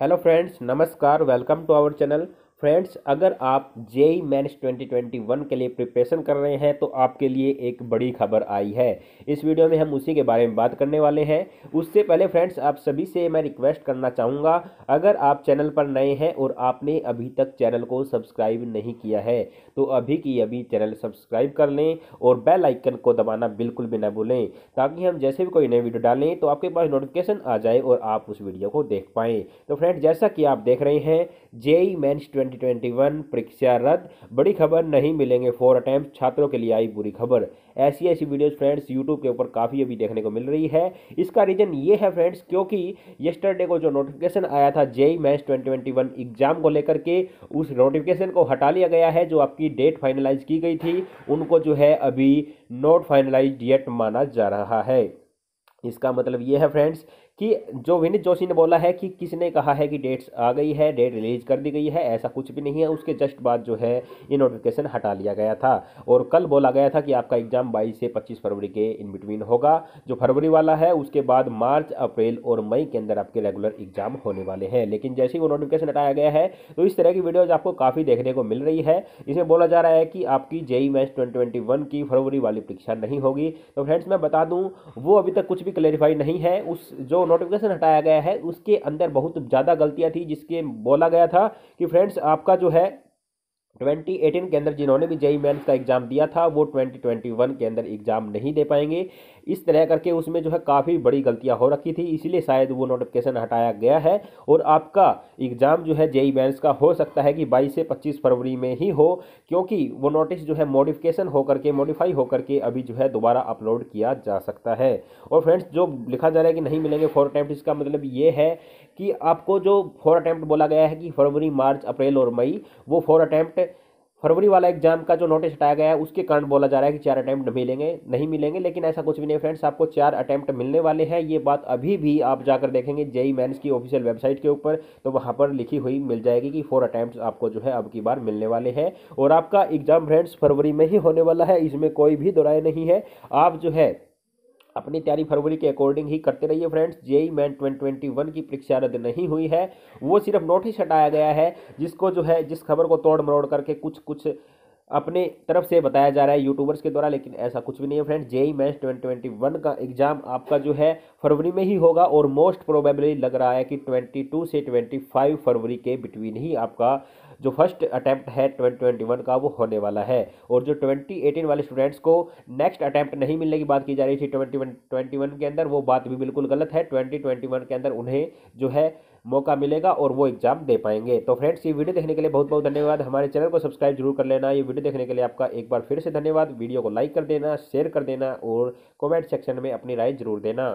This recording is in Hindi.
हेलो फ्रेंड्स नमस्कार welcome to our channel friends अगर आप जेई मैंस 2021 के लिए प्रिपरेशन कर रहे हैं तो आपके लिए एक बड़ी खबर आई है। इस वीडियो में हम उसी के बारे में बात करने वाले हैं। उससे पहले फ्रेंड्स आप सभी से मैं रिक्वेस्ट करना चाहूँगा, अगर आप चैनल पर नए हैं और आपने अभी तक चैनल को सब्सक्राइब नहीं किया है तो अभी की अभी चैनल सब्सक्राइब कर लें और बेल आइकन को दबाना बिल्कुल भी ना भूलें, ताकि हम जैसे भी कोई नई वीडियो डालें तो आपके पास नोटिफिकेशन आ जाए और आप उस वीडियो को देख पाएँ। तो फ्रेंड्स जैसा कि आप देख रहे हैं जेई मेन्स 2021 परीक्षा रद्द। बड़ी खबर नहीं मिलेंगे फोर अटैम्प्ट छात्रों के लिए आई बुरी खबर। ऐसी ऐसी वीडियोस फ्रेंड्स यूट्यूब के ऊपर काफ़ी अभी देखने को मिल रही है। इसका रीज़न ये है फ्रेंड्स क्योंकि येस्टरडे को जो नोटिफिकेशन आया था जेई मैच 2021 एग्ज़ाम को लेकर के, उस नोटिफिकेशन को हटा लिया गया है, जो आपकी डेट फाइनलाइज की गई थी। उनको जो है अभी नोट फाइनलाइज डेट माना जा रहा है। इसका मतलब ये है फ्रेंड्स कि जो विनीत जोशी ने बोला है कि किसने कहा है कि डेट्स आ गई है, डेट रिलीज़ कर दी गई है, ऐसा कुछ भी नहीं है, उसके जस्ट बाद जो है ये नोटिफिकेशन हटा लिया गया था। और कल बोला गया था कि आपका एग्ज़ाम 22 से 25 फरवरी के इन बिटवीन होगा, जो फरवरी वाला है, उसके बाद मार्च, अप्रैल और मई के अंदर आपके रेगुलर एग्ज़ाम होने वाले हैं। लेकिन जैसे ही वो नोटिफिकेशन हटाया गया है तो इस तरह की वीडियोज़ आपको काफ़ी देखने को मिल रही है। इसमें बोला जा रहा है कि आपकी जेई मैच ट्वेंटी की फरवरी वाली परीक्षा नहीं होगी। तो फ्रेंड्स, मैं बता दूँ, वो अभी तक कुछ भी क्लेरिफाई नहीं है। उस जो नोटिफिकेशन हटाया गया है, उसके अंदर बहुत ज़्यादा गलतियाँ थी, जिसके बोला गया था कि फ्रेंड्स आपका जो है 2018 के अंदर जिन्होंने भी जेई मेंस का एग्ज़ाम दिया था, वो 2021 के अंदर एग्ज़ाम नहीं दे पाएँगे। इस तरह करके उसमें जो है काफ़ी बड़ी गलतियाँ हो रखी थी, इसलिए शायद वो नोटिफिकेशन हटाया गया है और आपका एग्ज़ाम जो है जेई मेंस का हो सकता है कि 22 से 25 फरवरी में ही हो, क्योंकि वो नोटिस जो है मॉडिफिकेशन होकर के मॉडिफाई होकर के अभी जो है दोबारा अपलोड किया जा सकता है। और फ्रेंड्स जो लिखा जा रहा है कि नहीं मिलेंगे फोर अटैम्प्ट इसका मतलब ये है कि आपको जो फोर अटैम्प्ट बोला गया है कि फरवरी, मार्च, अप्रैल और मई, वो फोर अटैम्प्ट फरवरी वाला एग्ज़ाम का जो नोटिस हटाया गया है, उसके कारण बोला जा रहा है कि चार अटैम्प्ट मिलेंगे, नहीं मिलेंगे, लेकिन ऐसा कुछ भी नहीं फ्रेंड्स, आपको चार अटैम्प्ट मिलने वाले हैं। ये बात अभी भी आप जाकर देखेंगे जेई मैंस की ऑफिशियल वेबसाइट के ऊपर तो वहाँ पर लिखी हुई मिल जाएगी कि फोर अटैम्प्ट आपको जो है अब की बार मिलने वाले हैं। और आपका एग्ज़ाम फ्रेंड्स फरवरी में ही होने वाला है, इसमें कोई भी दोराय नहीं है। आप जो है अपनी तैयारी फरवरी के अकॉर्डिंग ही करते रहिए फ्रेंड्स जेई मैन ट्वेंटी की परीक्षा रद्द नहीं हुई है। वो सिर्फ़ नोटिस हटाया गया है, जिसको जो है, जिस खबर को तोड़ मरोड़ करके कुछ कुछ अपने तरफ़ से बताया जा रहा है यूट्यूबर्स के द्वारा, लेकिन ऐसा कुछ भी नहीं है friends JEE match twenty twenty one का एग्ज़ाम आपका जो है फरवरी में ही होगा और मोस्ट प्रोबेबली लग रहा है कि ट्वेंटी टू से ट्वेंटी फाइव फरवरी के बिटवीन ही आपका जो फ़र्स्ट अटैम्प्ट है ट्वेंटी ट्वेंटी वन का वो होने वाला है। और जो ट्वेंटी एटीन वाले स्टूडेंट्स को नेक्स्ट अटैम्प्ट नहीं मिलने की बात की जा रही थी ट्वेंटी ट्वेंटी वन के अंदर, वो बात भी बिल्कुल गलत है। ट्वेंटी ट्वेंटी वन के अंदर उन्हें जो है मौका मिलेगा और वो एग्ज़ाम दे पाएँगे। तो फ्रेंड्स, ये वीडियो देखने के लिए बहुत बहुत धन्यवाद। हमारे चैनल को सब्सक्राइब ज़रूर कर लेना। ये वीडियो देखने के लिए आपका एक बार फिर से धन्यवाद। वीडियो को लाइक कर देना, शेयर कर देना और कॉमेंट सेक्शन में अपनी राय ज़रूर देना।